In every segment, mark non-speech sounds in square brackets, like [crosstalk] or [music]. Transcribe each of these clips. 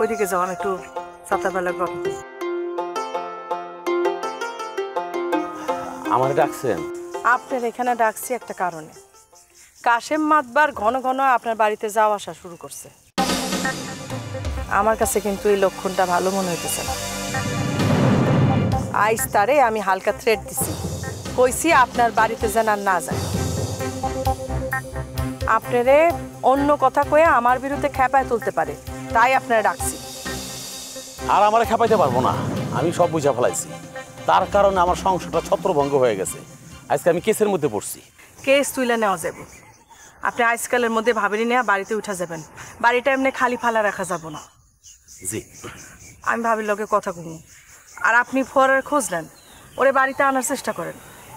ওইদিকে যাও আমি একটু সকালবেলা কথা বলি। আমার ডাকছেন? আপনার এখানে ডাকছি একটা কারণে। কাশেম মাতবার ঘন ঘন আপনার বাড়িতে যাওয়া আসা শুরু করছে। আমার কাছে কিন্তু এই লক্ষণটা ভালো মনে হইতেছে না। আইস তারে আমি হালকা থ্রেড দিছি। কইছি আপনার বাড়িতে যেন আর না যায়। আপনারে অন্য কথা কয়ে আমার বিরুদ্ধে খেপায় তুলতে পারে। তাই আপনারা ডাকছি। আর আমার খেপাইতে পারব না। আমি সব বুঝা ফেলাইছি। তার কারণে আমার সংসারটা ছত্রভঙ্গ হয়ে গেছে। আজকে আমি কেসের মধ্যে পড়ছি। কেস তুলে নেওয়া যাবে। আপনি আজকালের মধ্যে ভাবেনি নেওয়া বাড়িতে উঠা যাবেন। বাড়িটা এমনি খালি ফালা রাখা যাব না। জি। আমি ভাবির লোকে কথা কমু। আর আপনি ফোয়ারের খোঁজ নেন। ওরে বাড়িতে আনার চেষ্টা করেন।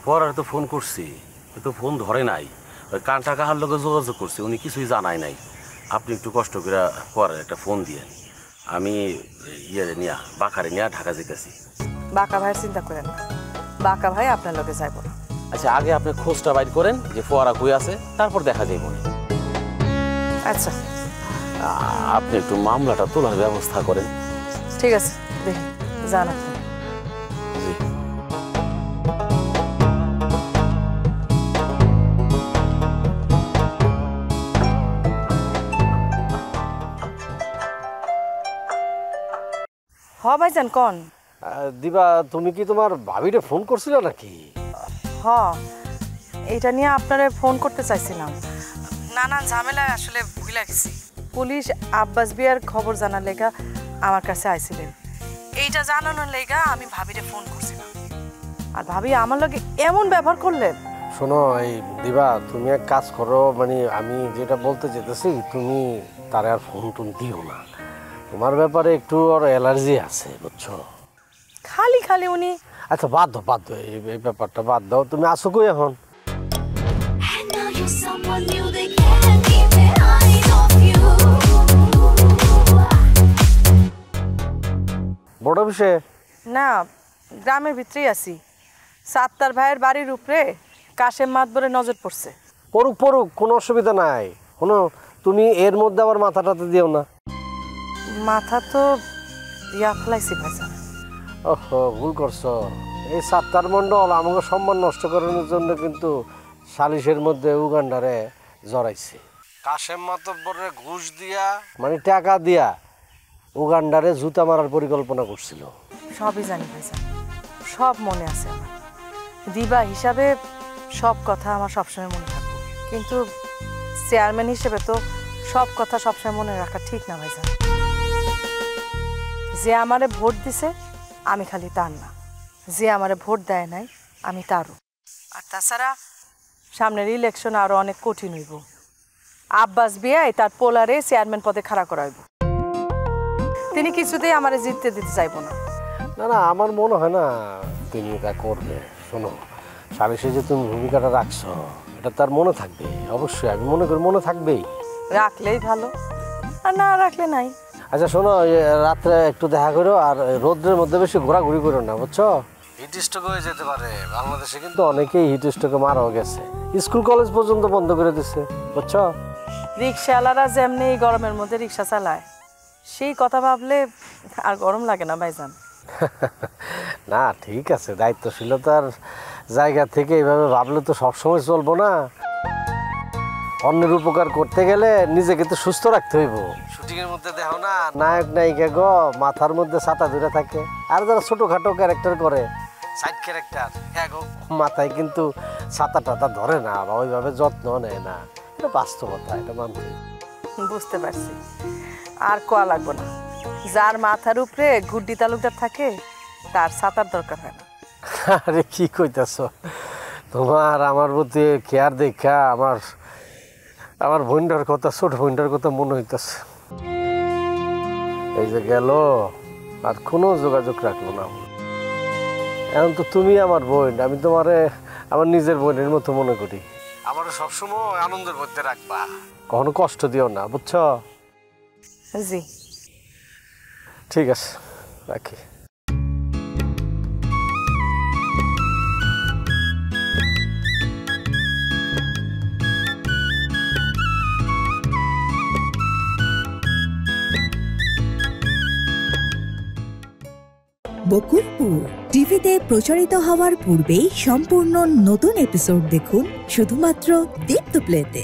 পরে তো ফোন করছি। তো ফোন ধরে নাই। কান্টা কাহার লোকে যোগাযোগ করছি উনি কিছুই জানায় নাই। আপনি একটু কষ্ট করে পরে একটা ফোন দিয়ে আমি ইয়ে নিয়া বাঁকারে নিয়ে ঢাকা যেতেছি বাঁকা ভাইয়ের চিন্তা করেন না। বাঁকা ভাই আপনার লোকে যাইব না। আচ্ছা আগে আপনি খোঁজটা বাইর করেন যে ফোয়ারা কই আছে তারপর দেখা যাইব আচ্ছা। আপনি একটু মামলাটা তোলার ব্যবস্থা করেন। ঠিক আছে দেখি আপনি। জি। ভাইজান কন। দিবা তুমি কি তোমার ভাবিরে ফোন করছিলে নাকি? হ এটা নিয়ে আপনারে ফোন করতে চাইছিলাম। নানান ঝামেলায় আসলে ভুলে গেছি। পুলিশ আব্বাস বিয়ার খবর জানার লেগা আমার কাছে আইছিলেন। এইটা জানানোর লেগা আমি ভাবিরে ফোন করছিলাম। আর ভাবি আমার লগে এমন ব্যবহার করলেন। শোনো এই দিবা তুমি এক কাজ করো মানে আমি যেটা বলতে যেতেছি তুমি তারে আর ফোন টোন দিও না। তোমার ব্যাপারে একটু ওর অ্যালার্জি আছে বুঝছ? খালি খালি উনি। আচ্ছা বাদ দাও বাদ দাও এই ব্যাপারটা বাদ দাও। তুমি আসো কই এখন. বড় বিষয়ে না গ্রামের ভিতরেই আছি। সাত্তার ভাইয়ের বাড়ির উপরে কাশেম মাতবরে নজর পড়ছে। পড়ুক পড়ুক কোনো অসুবিধা নাই। কোনো তুমি এর মধ্যে আবার মাথাটাতে দিও না। মাথা তো ইয়া ফেলাইছি ভাইজান। ওহো ভুল করছ। এই সাত্তার মণ্ডল আমাকে সম্মান নষ্ট করানোর জন্য কিন্তু সালিশের মধ্যে উগান্ডারে জড়াইছে। কাশেম মাতব্বরে ঘুষ দিয়া? মানে টাকা দিয়া উগান্ডারে জুতা মারার পরিকল্পনা করছিল। সবই জানি ভাইজান। সব মনে আছে আমার। দিবা হিসাবে সব কথা আমার সবসময় মনে থাকবে। কিন্তু চেয়ারম্যান হিসেবে তো সব কথা সবসময় মনে রাখা ঠিক না ভাইজান। যে আমারে ভোট দিছে আমি খালি তার না। যে আমারে ভোট দেয় নাই আমি তারও। আর তাছাড়া সামনের ইলেকশন আরও অনেক কঠিন হইব। আব্বাস বিয়ায় তার পোলারে চেয়ারম্যান পদে খাড়া করাইব। তিনি কিছুতেই আমারে জিততে দিতে চাইব না। না না আমার মনে হয় না তিনি এটা করবে। শোনো সালিশে যে তুমি ভূমিকাটা রাখছো এটা তার মনে থাকবে অবশ্যই আমি মনে করি মনে থাকবেই। রাখলেই ভালো আর না রাখলে নাই। আচ্ছা শোনো রাত্রে একটু দেখা করো আর রোদ্রের মধ্যে বেশি ঘোরাঘুরি করো না বুঝছ? হিট স্ট্রোক হয়ে যেতে পারে। বাংলাদেশে কিন্তু অনেকেই হিট স্ট্রোকে মারাও গেছে। স্কুল কলেজ পর্যন্ত বন্ধ করে দিচ্ছে বুঝছ? রিক্সাওয়ালারা যেমনি এই গরমের মধ্যে রিক্সা চালায় সেই কথা ভাবলে আর গরম লাগে না ভাইজান। [laughs] না ঠিক আছে দায়িত্বশীলতার জায়গা থেকে এইভাবে ভাবলে তো সবসময় চলবো না। অন্যের উপকার করতে গেলে নিজেকে তো সুস্থ রাখতে হইব। শুটিং এর মধ্যে দেখো না। নায়ক নায়িকা গো মাথার মধ্যে ছাতা ধরে থাকে। আর যারা ছোটখাটো ক্যারেক্টার করে সাইড ক্যারেক্টার হ্যাঁ গো। মাথায় কিন্তু ছাতা টাতা ধরে না বা ওইভাবে যত্ন নেয় না। এটা বাস্তবতা এটা মানতে। বুঝতে পারছি। আর কোয়া লাগবো না। যার মাথার উপরে গুড্ডি তালুকদার থাকে তার ছাতার দরকার হয় না। আরে কি কইতাছ? তোমার আমার প্রতি কেয়ার দেখা আমার আমার বোনটার কথা ছোট বোনটার কথা মনে হইতাছে। এই যে গেল আর কোনো যোগাযোগ রাখল না। এখন তো তুমি আমার বোন আমি তোমারে আমার নিজের বোনের মতো মনে করি। আমার সবসময় আনন্দের মধ্যে রাখবা। কখনো কষ্ট দিও না বুঝছ? জি। ঠিক আছে রাখি। বকুলপুর। টিভিতে প্রচারিত হওয়ার পূর্বেই সম্পূর্ণ নতুন এপিসোড দেখুন শুধুমাত্র দীপ্ত প্লেতে